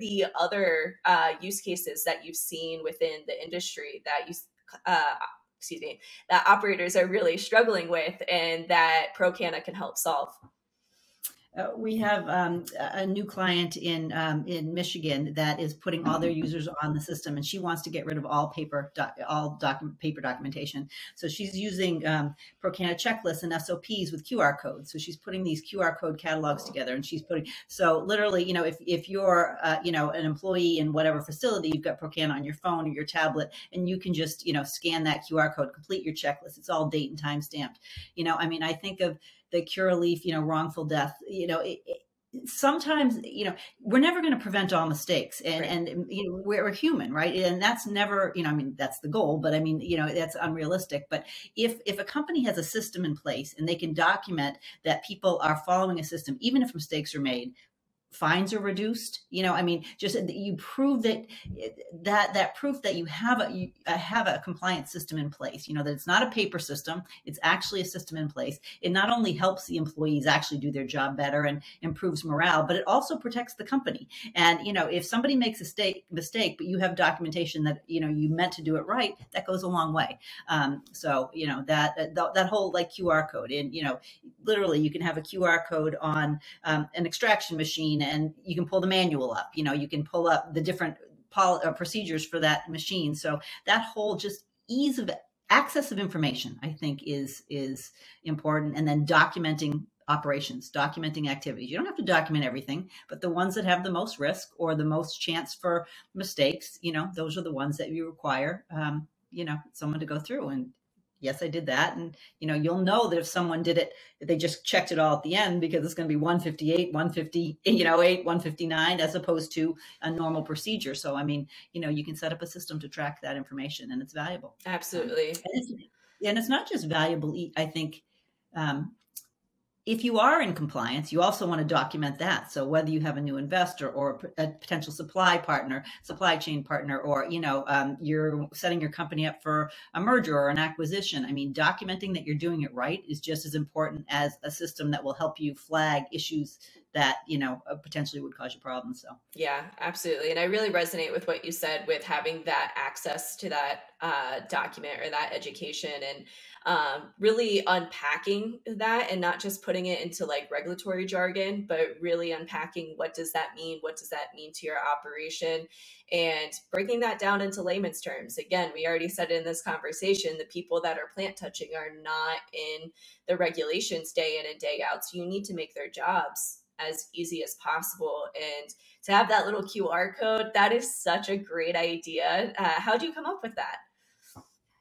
the other uh, use cases that you've seen within the industry that you uh, excuse me that operators are really struggling with and that ProCanna can help solve uh, we have um, a new client in um, in Michigan that is putting all their users on the system, and she wants to get rid of all paper doc, all document paper documentation. So she's using um, ProCanna checklists and SOPs with QR codes. So she's putting these QR code catalogs together, and she's putting so literally, you know, if if you're uh, you know an employee in whatever facility, you've got ProCanna on your phone or your tablet, and you can just you know scan that QR code, complete your checklist. It's all date and time stamped. You know, I mean, I think of the Curaleaf, you know, wrongful death, you know, it, it, sometimes you know we're never going to prevent all mistakes and right. and um, you know we're, we're, human right and that's never you know i mean that's the goal but i mean you know that's unrealistic but if if a company has a system in place and they can document that people are following a system even if mistakes are made fines are reduced you know i mean just you prove that that that proof that you have a you uh, have a compliance system in place you know that it's not a paper system it's actually a system in place. It not only helps the employees actually do their job better and improves morale but it also protects the company. And you know if somebody makes a mistake mistake but you have documentation that you know you meant to do it right that goes a long way. Um, so you know that, that that whole like qr code and you know literally you can have a qr code on um, an extraction machine machine and you can pull the manual up you know you can pull up the different pol- uh, procedures for that machine. So that whole just ease of access of information i think is is important. And then documenting operations documenting activities. You don't have to document everything but the ones that have the most risk or the most chance for mistakes you know those are the ones that you require um, you know someone to go through and yes, I did that. And, you know, you'll know that if someone did it, they just checked it all at the end because it's going to be 158, 150, you know, 8, 159, as opposed to a normal procedure. So, I mean, you know, you can set up a system to track that information and it's valuable. Absolutely. Um, and, it's, and, it's, not just valuable, I think, um, if you are in compliance, you also want to document that. So whether you have a new investor or a potential supply partner, supply chain partner, or you know um, you're setting your company up for a merger or an acquisition, I mean, documenting that you're doing it right is just as important as a system that will help you flag issues that you know uh, potentially would cause you problems. So yeah, absolutely, and I really resonate with what you said with having that access to that uh, document or that education and um, really unpacking that and not just putting it into like regulatory jargon, but really unpacking what does that mean? What does that mean to your operation? And breaking that down into layman's terms. Again, we already said in this conversation the people that are plant touching are not in the regulations day in and day out. So you need to make their jobs as easy as possible. And to have that little QR code, that is such a great idea. Uh, how do you come up with that?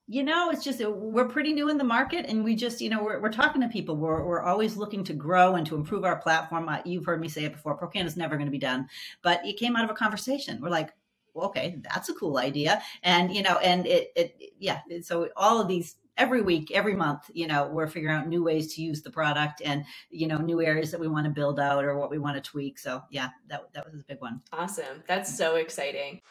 you know it's just we're pretty new in the market and we just you know we're, we're talking to people we're, we're always looking to grow and to improve our platform you've heard me say it before ProCanna is never going to be done but it came out of a conversation we're like okay that's a cool idea and you know and it, it yeah so all of these every week every month you know we're figuring out new ways to use the product and you know new areas that we want to build out or what we want to tweak. So yeah that, that was a big one. Awesome. That's so exciting